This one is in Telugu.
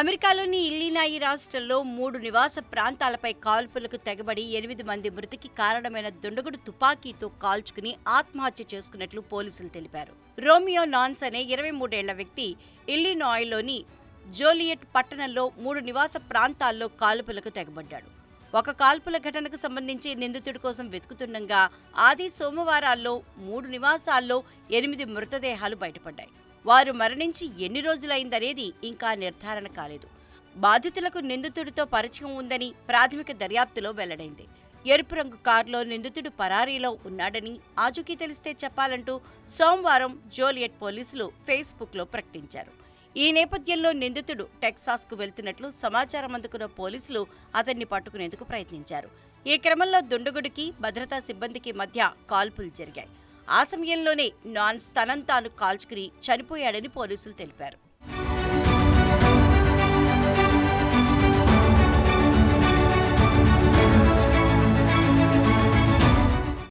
అమెరికాలోని ఇల్లినాయి రాష్ట్రంలో మూడు నివాస ప్రాంతాలపై కాల్పులకు తెగబడి ఎనిమిది మంది మృతికి కారణమైన దుండగుడు తుపాకీతో కాల్చుకుని ఆత్మహత్య చేసుకున్నట్లు పోలీసులు తెలిపారు. రోమియో నాన్స్ అనే ఇరవై మూడేళ్ళ వ్యక్తి ఇల్లినాయ్లోని జోలియట్ పట్టణంలో మూడు నివాస ప్రాంతాల్లో కాల్పులకు తెగబడ్డాడు. ఒక కాల్పుల ఘటనకు సంబంధించి నిందితుడి కోసం వెతుకుతుండగా ఆది సోమవారాల్లో మూడు నివాసాల్లో ఎనిమిది మృతదేహాలు బయటపడ్డాయి. వారు మరణించి ఎన్ని రోజులైందనేది ఇంకా నిర్ధారణ కాలేదు. బాధితులకు నిందితుడితో పరిచయం ఉందని ప్రాథమిక దర్యాప్తులో వెల్లడైంది. ఎరుపు రంగు కారులో నిందితుడు పరారీలో ఉన్నాడని ఆచూకీ తెలిస్తే చెప్పాలంటూ సోమవారం జోలియట్ పోలీసులు ఫేస్బుక్లో ప్రకటించారు. ఈ నేపథ్యంలో నిందితుడు టెక్సాస్కు వెళ్తున్నట్లు సమాచారం అందుకున్న పోలీసులు అతన్ని పట్టుకునేందుకు ప్రయత్నించారు. ఈ క్రమంలో దుండగుడికి భద్రతా సిబ్బందికి మధ్య కాల్పులు జరిగాయి. ఆ సమయంలోనే నాన్స్ తనంతాను కాల్చుకుని చనిపోయాడని పోలీసులు తెలిపారు.